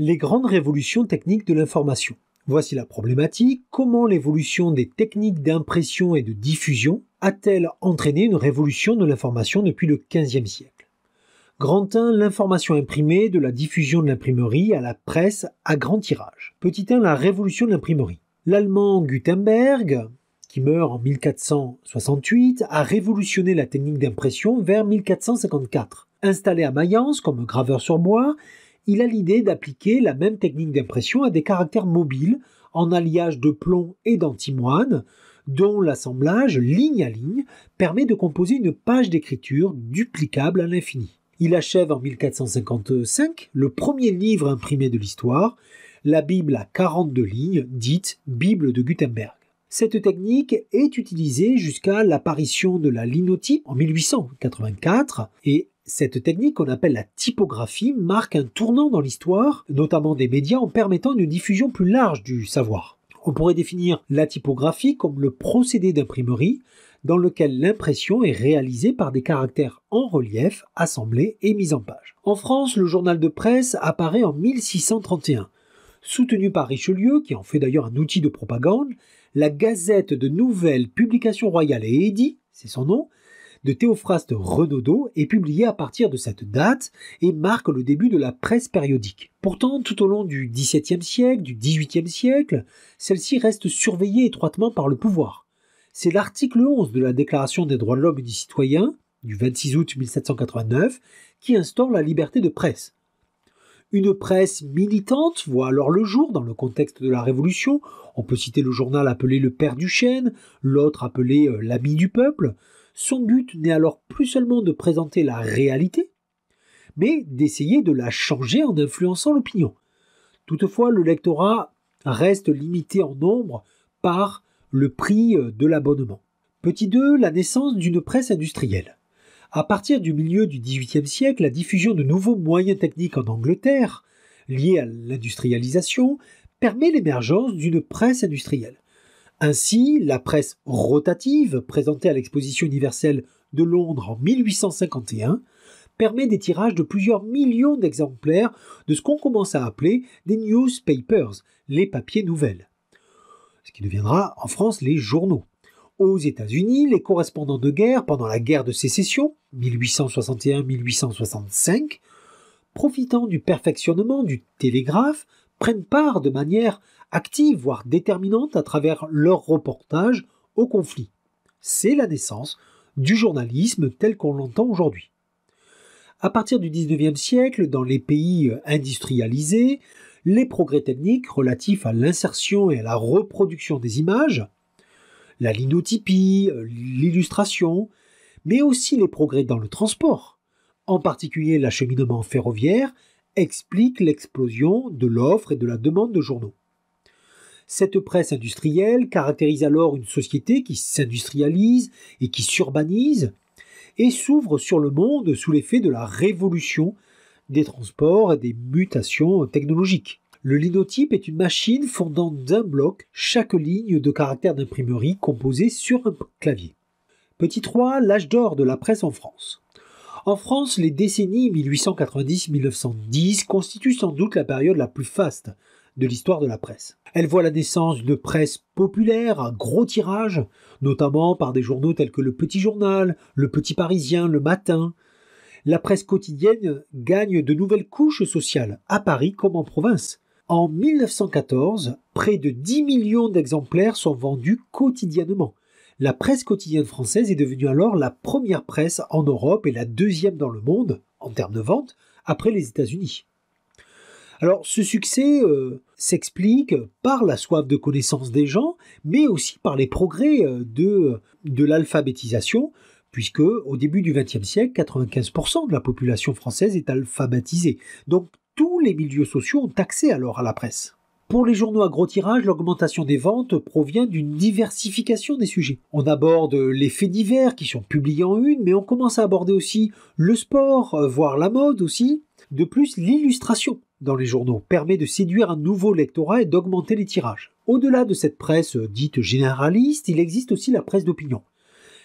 Les grandes révolutions techniques de l'information. Voici la problématique. Comment l'évolution des techniques d'impression et de diffusion a-t-elle entraîné une révolution de l'information depuis le XVe siècle? Grand 1, l'information imprimée, de la diffusion de l'imprimerie à la presse à grand tirage. Petit 1, la révolution de l'imprimerie. L'allemand Gutenberg, qui meurt en 1468, a révolutionné la technique d'impression vers 1454. Installé à Mayence comme graveur sur bois, il a l'idée d'appliquer la même technique d'impression à des caractères mobiles en alliage de plomb et d'antimoine, dont l'assemblage ligne à ligne permet de composer une page d'écriture duplicable à l'infini. Il achève en 1455 le premier livre imprimé de l'histoire, la Bible à 42 lignes, dite Bible de Gutenberg. Cette technique est utilisée jusqu'à l'apparition de la linotype en 1884 et cette technique qu'on appelle la typographie marque un tournant dans l'histoire, notamment des médias, en permettant une diffusion plus large du savoir. On pourrait définir la typographie comme le procédé d'imprimerie dans lequel l'impression est réalisée par des caractères en relief, assemblés et mis en page. En France, le journal de presse apparaît en 1631. Soutenu par Richelieu, qui en fait d'ailleurs un outil de propagande, la Gazette de Nouvelles Publications Royales et Édits, c'est son nom, de Théophraste Renaudot est publié à partir de cette date et marque le début de la presse périodique. Pourtant, tout au long du XVIIe siècle, du XVIIIe siècle, celle-ci reste surveillée étroitement par le pouvoir. C'est l'article 11 de la Déclaration des droits de l'homme et du citoyen, du 26 août 1789, qui instaure la liberté de presse. Une presse militante voit alors le jour dans le contexte de la Révolution. On peut citer le journal appelé Le Père du Chêne, l'autre appelé euh, L'Ami du Peuple, son but n'est alors plus seulement de présenter la réalité, mais d'essayer de la changer en influençant l'opinion. Toutefois, le lectorat reste limité en nombre par le prix de l'abonnement. Petit 2, la naissance d'une presse industrielle. À partir du milieu du XVIIIe siècle, la diffusion de nouveaux moyens techniques en Angleterre, liés à l'industrialisation, permet l'émergence d'une presse industrielle. Ainsi, la presse rotative, présentée à l'exposition universelle de Londres en 1851, permet des tirages de plusieurs millions d'exemplaires de ce qu'on commence à appeler des newspapers, les papiers nouvelles. Ce qui deviendra en France les journaux. Aux États-Unis, les correspondants de guerre pendant la guerre de sécession, 1861-1865, profitant du perfectionnement du télégraphe, prennent part de manière active, voire déterminante à travers leur reportage au conflit. C'est la naissance du journalisme tel qu'on l'entend aujourd'hui. À partir du XIXe siècle, dans les pays industrialisés, les progrès techniques relatifs à l'insertion et à la reproduction des images, la linotypie, l'illustration, mais aussi les progrès dans le transport, en particulier l'acheminement ferroviaire, expliquent l'explosion de l'offre et de la demande de journaux. Cette presse industrielle caractérise alors une société qui s'industrialise et qui s'urbanise et s'ouvre sur le monde sous l'effet de la révolution des transports et des mutations technologiques. Le linotype est une machine fondant d'un bloc chaque ligne de caractère d'imprimerie composée sur un clavier. Petit 3, l'âge d'or de la presse en France. En France, les décennies 1890-1910 constituent sans doute la période la plus faste de l'histoire de la presse. Elle voit la naissance d'une presse populaire à gros tirage, notamment par des journaux tels que Le Petit Journal, Le Petit Parisien, Le Matin. La presse quotidienne gagne de nouvelles couches sociales, à Paris comme en province. En 1914, près de 10 millions d'exemplaires sont vendus quotidiennement. La presse quotidienne française est devenue alors la première presse en Europe et la deuxième dans le monde, en termes de vente, après les États-Unis. Alors ce succès euh, s'explique par la soif de connaissance des gens, mais aussi par les progrès euh, de, l'alphabétisation, puisque au début du XXe siècle, 95% de la population française est alphabétisée. Donc tous les milieux sociaux ont accès alors à la presse. Pour les journaux à gros tirage, l'augmentation des ventes provient d'une diversification des sujets. On aborde les faits divers qui sont publiés en une, mais on commence à aborder aussi le sport, euh, voire la mode aussi. De plus, l'illustration dans les journaux permet de séduire un nouveau lectorat et d'augmenter les tirages. Au-delà de cette presse dite généraliste, il existe aussi la presse d'opinion.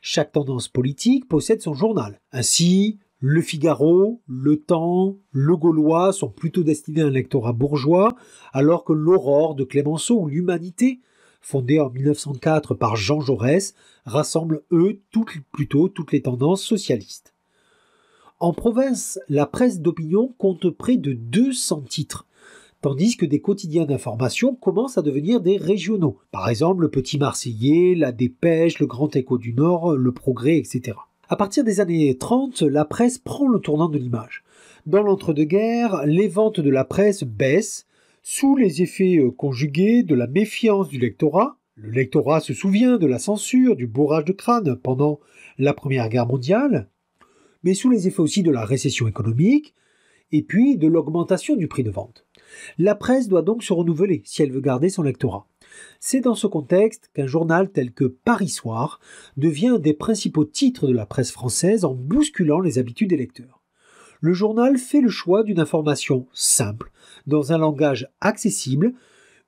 Chaque tendance politique possède son journal. Ainsi, Le Figaro, Le Temps, Le Gaulois sont plutôt destinés à un lectorat bourgeois, alors que l'Aurore de Clémenceau ou l'Humanité, fondée en 1904 par Jean Jaurès, rassemble eux plutôt toutes les tendances socialistes. En province, la presse d'opinion compte près de 200 titres, tandis que des quotidiens d'information commencent à devenir des régionaux. Par exemple, le Petit Marseillais, la Dépêche, le Grand Écho du Nord, le Progrès, etc. À partir des années 30, la presse prend le tournant de l'image. Dans l'entre-deux-guerres, les ventes de la presse baissent sous les effets euh, conjugués de la méfiance du lectorat. Le lectorat se souvient de la censure, du bourrage de crâne pendant la Première Guerre mondiale, mais sous les effets aussi de la récession économique et puis de l'augmentation du prix de vente. La presse doit donc se renouveler si elle veut garder son lectorat. C'est dans ce contexte qu'un journal tel que Paris Soir devient un des principaux titres de la presse française en bousculant les habitudes des lecteurs. Le journal fait le choix d'une information simple, dans un langage accessible.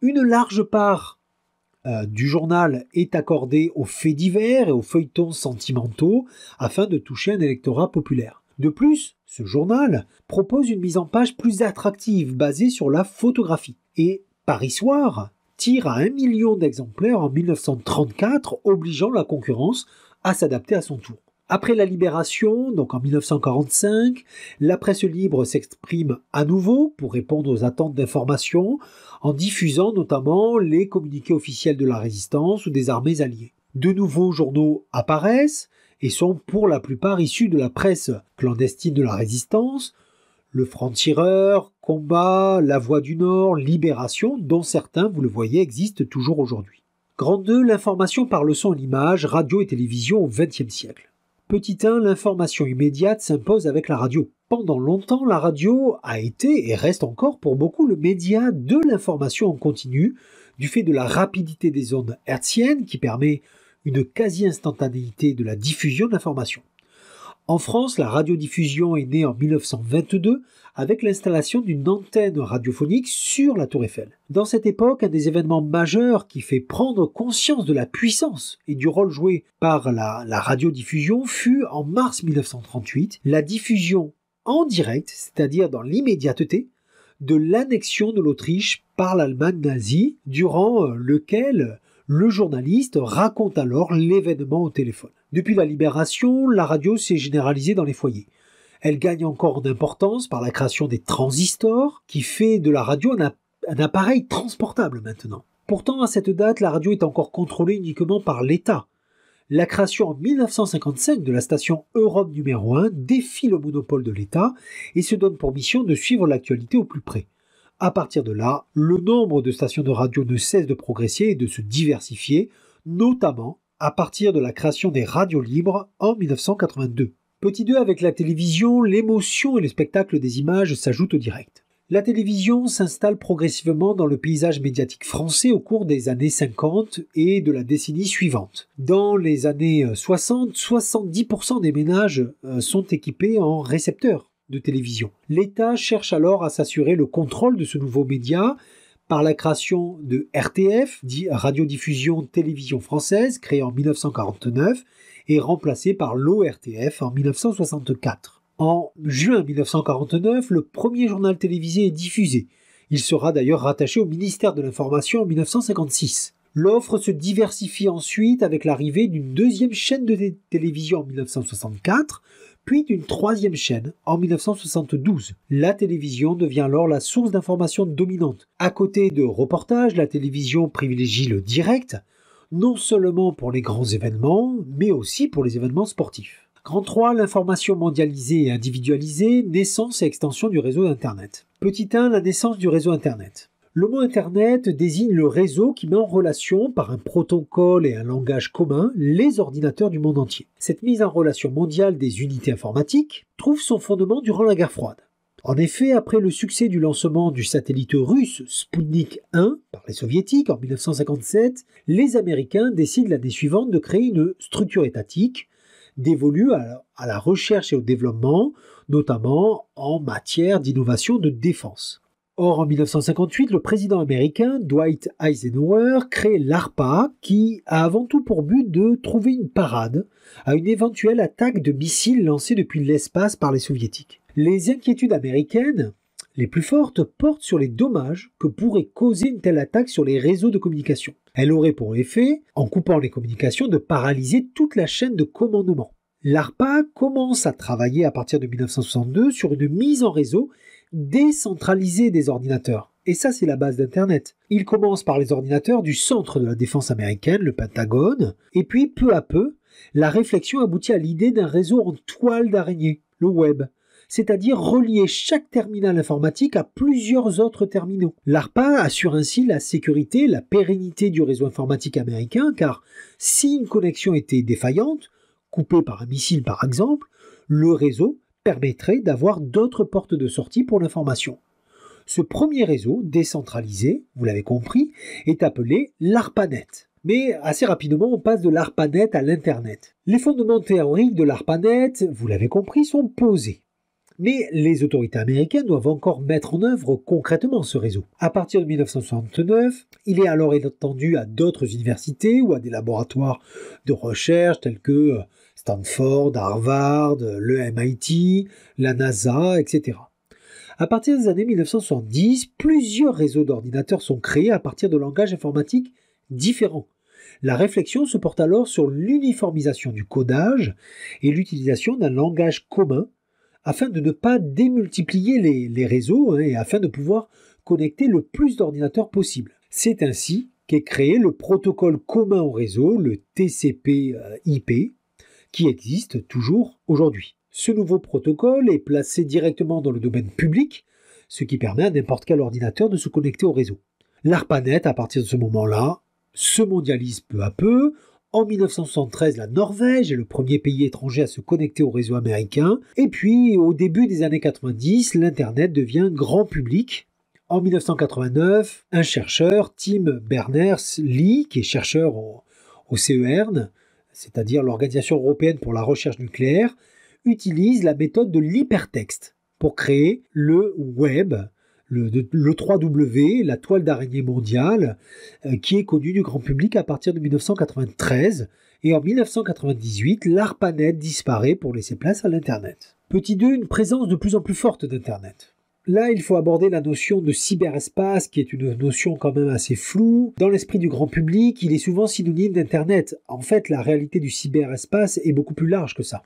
Une large part euh, du journal est accordée aux faits divers et aux feuilletons sentimentaux afin de toucher un électorat populaire. De plus, ce journal propose une mise en page plus attractive basée sur la photographie. Et Paris Soir tire à un million d'exemplaires en 1934, obligeant la concurrence à s'adapter à son tour. Après la libération, donc en 1945, la presse libre s'exprime à nouveau pour répondre aux attentes d'information en diffusant notamment les communiqués officiels de la résistance ou des armées alliées. De nouveaux journaux apparaissent et sont pour la plupart issus de la presse clandestine de la résistance, le Franc-Tireur, Combat, La Voix du Nord, Libération, dont certains, vous le voyez, existent toujours aujourd'hui. Grand 2, l'information par le son et l'image, radio et télévision au XXe siècle. Petit 1, l'information immédiate s'impose avec la radio. Pendant longtemps, la radio a été et reste encore pour beaucoup le média de l'information en continu, du fait de la rapidité des ondes hertziennes qui permet une quasi-instantanéité de la diffusion de l'information. En France, la radiodiffusion est née en 1922 avec l'installation d'une antenne radiophonique sur la Tour Eiffel. Dans cette époque, un des événements majeurs qui fait prendre conscience de la puissance et du rôle joué par la, radiodiffusion fut en mars 1938 la diffusion en direct, c'est-à-dire dans l'immédiateté, de l'annexion de l'Autriche par l'Allemagne nazie, durant euh, lequel le journaliste raconte alors l'événement au téléphone. Depuis la libération, la radio s'est généralisée dans les foyers. Elle gagne encore d'importance par la création des transistors, qui fait de la radio un, un appareil transportable maintenant. Pourtant, à cette date, la radio est encore contrôlée uniquement par l'État. La création en 1955 de la station Europe numéro 1 défie le monopole de l'État et se donne pour mission de suivre l'actualité au plus près. À partir de là, le nombre de stations de radio ne cesse de progresser et de se diversifier, notamment à partir de la création des radios libres en 1982. Petit 2 avec la télévision, l'émotion et le spectacle des images s'ajoutent au direct. La télévision s'installe progressivement dans le paysage médiatique français au cours des années 50 et de la décennie suivante. Dans les années 60, 70% des ménages euh, sont équipés en récepteurs de télévision. L'État cherche alors à s'assurer le contrôle de ce nouveau média par la création de RTF, dit Radiodiffusion Télévision Française, créée en 1949 et remplacée par l'ORTF en 1964. En juin 1949, le premier journal télévisé est diffusé. Il sera d'ailleurs rattaché au ministère de l'Information en 1956. L'offre se diversifie ensuite avec l'arrivée d'une deuxième chaîne de télévision en 1964, puis d'une troisième chaîne en 1972. La télévision devient alors la source d'information dominante. À côté de reportages, la télévision privilégie le direct, non seulement pour les grands événements, mais aussi pour les événements sportifs. Grand 3, l'information mondialisée et individualisée, naissance et extension du réseau Internet. Petit 1, la naissance du réseau Internet. Le mot Internet désigne le réseau qui met en relation, par un protocole et un langage commun, les ordinateurs du monde entier. Cette mise en relation mondiale des unités informatiques trouve son fondement durant la guerre froide. En effet, après le succès du lancement du satellite russe Sputnik 1 par les soviétiques en 1957, les Américains décident l'année suivante de créer une structure étatique dévolue à la recherche et au développement, notamment en matière d'innovation de défense. Or, en 1958, le président américain Dwight Eisenhower crée l'ARPA qui a avant tout pour but de trouver une parade à une éventuelle attaque de missiles lancés depuis l'espace par les soviétiques. Les inquiétudes américaines les plus fortes portent sur les dommages que pourrait causer une telle attaque sur les réseaux de communication. Elle aurait pour effet, en coupant les communications, de paralyser toute la chaîne de commandement. L'ARPA commence à travailler à partir de 1962 sur une mise en réseau décentralisée des ordinateurs. Et ça, c'est la base d'Internet. Il commence par les ordinateurs du centre de la défense américaine, le Pentagone, et puis peu à peu, la réflexion aboutit à l'idée d'un réseau en toile d'araignée, le web, c'est-à-dire relier chaque terminal informatique à plusieurs autres terminaux. L'ARPA assure ainsi la sécurité, la pérennité du réseau informatique américain, car si une connexion était défaillante, coupée par un missile par exemple, le réseau permettrait d'avoir d'autres portes de sortie pour l'information. Ce premier réseau décentralisé, vous l'avez compris, est appelé l'ARPANET. Mais assez rapidement, on passe de l'ARPANET à l'Internet. Les fondements théoriques de l'ARPANET, vous l'avez compris, sont posés. Mais les autorités américaines doivent encore mettre en œuvre concrètement ce réseau. À partir de 1969, il est alors étendu à d'autres universités ou à des laboratoires de recherche tels que Stanford, Harvard, le MIT, la NASA, etc. À partir des années 1970, plusieurs réseaux d'ordinateurs sont créés à partir de langages informatiques différents. La réflexion se porte alors sur l'uniformisation du codage et l'utilisation d'un langage commun afin de ne pas démultiplier les, réseaux hein, et afin de pouvoir connecter le plus d'ordinateurs possible. C'est ainsi qu'est créé le protocole commun au réseau, le TCP/IP, euh, qui existe toujours aujourd'hui. Ce nouveau protocole est placé directement dans le domaine public, ce qui permet à n'importe quel ordinateur de se connecter au réseau. L'ARPANET, à partir de ce moment-là, se mondialise peu à peu en 1973, la Norvège est le premier pays étranger à se connecter au réseau américain. Et puis, au début des années 90, l'Internet devient grand public. En 1989, un chercheur, Tim Berners-Lee, qui est chercheur au, CERN, c'est-à-dire l'Organisation européenne pour la recherche nucléaire, utilise la méthode de l'hypertexte pour créer le web, le, 3W, la toile d'araignée mondiale, euh, qui est connue du grand public à partir de 1993. Et en 1998, l'ARPANET disparaît pour laisser place à l'Internet. Petit 2, une présence de plus en plus forte d'Internet. Là, il faut aborder la notion de cyberespace, qui est une notion quand même assez floue. Dans l'esprit du grand public, il est souvent synonyme d'Internet. En fait, la réalité du cyberespace est beaucoup plus large que ça.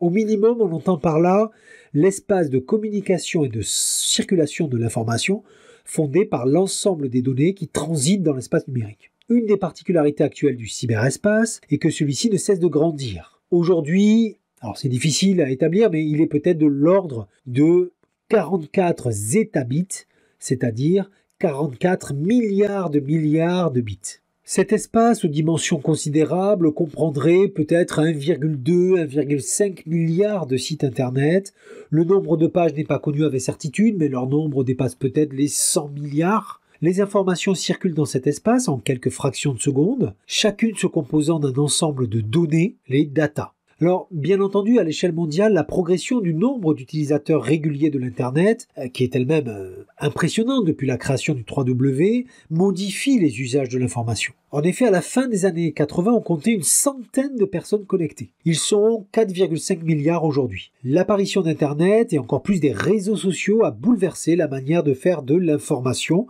Au minimum, on entend par là l'espace de communication et de circulation de l'information fondé par l'ensemble des données qui transitent dans l'espace numérique. Une des particularités actuelles du cyberespace est que celui-ci ne cesse de grandir. Aujourd'hui, alors c'est difficile à établir, mais il est peut-être de l'ordre de 44 zettabytes, c'est-à-dire 44 milliards de milliards de bits. Cet espace aux dimensions considérables comprendrait peut-être 1,2, 1,5 milliard de sites Internet. Le nombre de pages n'est pas connu avec certitude, mais leur nombre dépasse peut-être les 100 milliards. Les informations circulent dans cet espace en quelques fractions de secondes, chacune se composant d'un ensemble de données, les data. Alors, bien entendu, à l'échelle mondiale, la progression du nombre d'utilisateurs réguliers de l'Internet, euh, qui est elle-même euh, impressionnante depuis la création du 3W, modifie les usages de l'information. En effet, à la fin des années 80, on comptait une centaine de personnes connectées. Ils sont 4,5 milliards aujourd'hui. L'apparition d'Internet et encore plus des réseaux sociaux a bouleversé la manière de faire de l'information